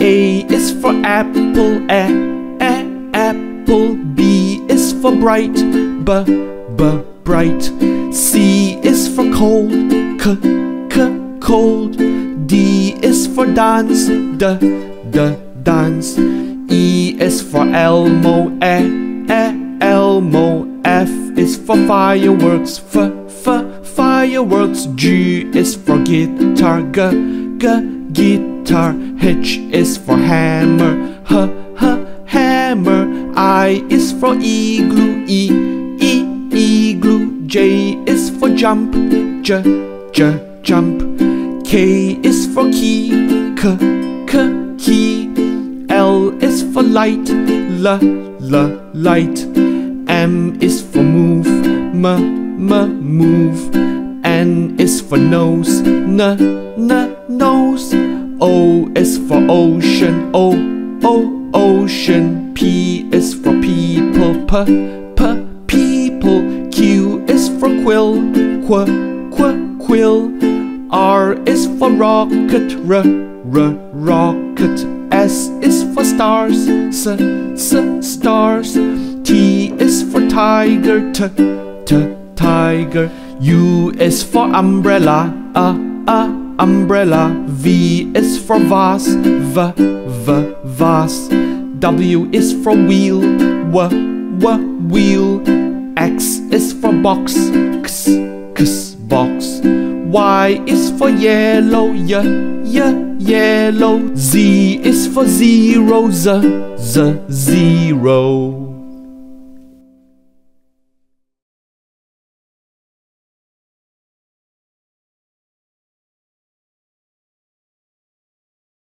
A is for apple, a, a apple. B is for bright, b, b bright. C is for cold, c, c cold. D is for dance, d, d dance. E is for Elmo, e, e Elmo. F is for fireworks, f, f fireworks. G is for guitar, g, g guitar. H is for hammer, H, H, hammer. I is for igloo, E, E, igloo. J is for jump, J, J, jump. K is for key, K, K, key. For light, L, L, light. M is for move, M, M, move. N is for nose, N, N, nose. O is for ocean, O, O, ocean. P is for people, P, P, people. Q is for quill, Qu, Qu, quill. R is for rocket, R, R, rocket. S is for stars, S, S, stars. T is for tiger, T, T, tiger. U is for umbrella, A, A, umbrella. V is for vase, V, V, vase. W is for wheel, W, W, wheel. X is for box, X, X, box. Y is for yellow, Y, Y, yellow. Z is for zero, Z, Z, zero.